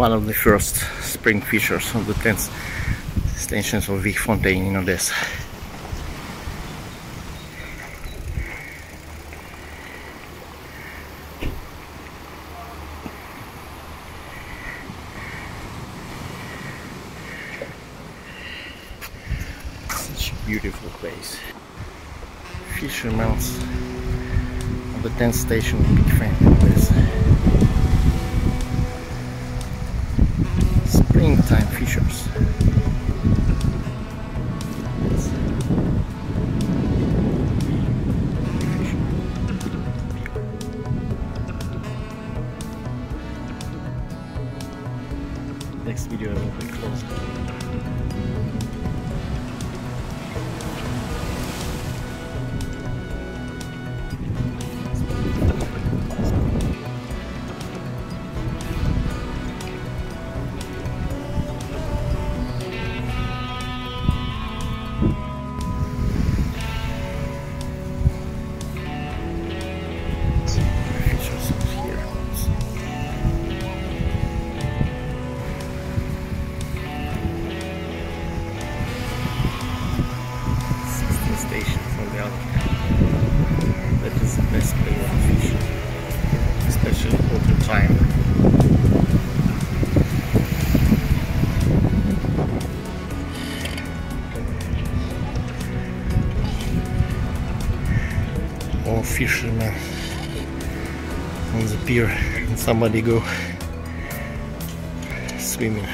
one of the first spring features of the 10th stations of Vikfontein in Odessa. Such a beautiful place. Fishermen's of the 10th station in Odessa. Springtime fishers. Next video I will be close. Best way of fishing, especially autumn time. All fishermen on the pier and somebody go swimming.